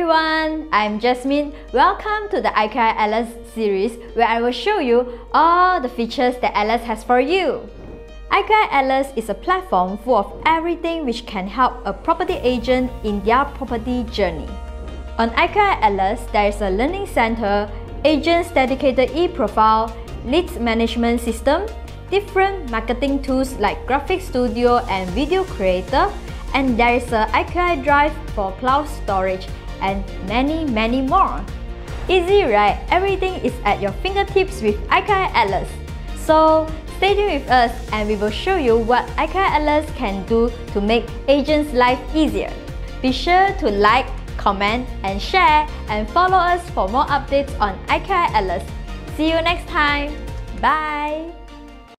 everyone, I'm Jasmine. Welcome to the IQI Atlas series where I will show you all the features that Atlas has for you. IQI Atlas is a platform full of everything which can help a property agent in their property journey. On IQI Atlas, there is a learning center, agents dedicated e-profile, leads management system, different marketing tools like Graphic Studio and Video Creator, and there is a IQI Drive for cloud storage and many many more. Easy right? Everything is at your fingertips with IQI Atlas. So stay tuned with us and we will show you what IQI Atlas can do to make agents' life easier. Be sure to like, comment and share and follow us for more updates on IQI Atlas. See you next time. Bye!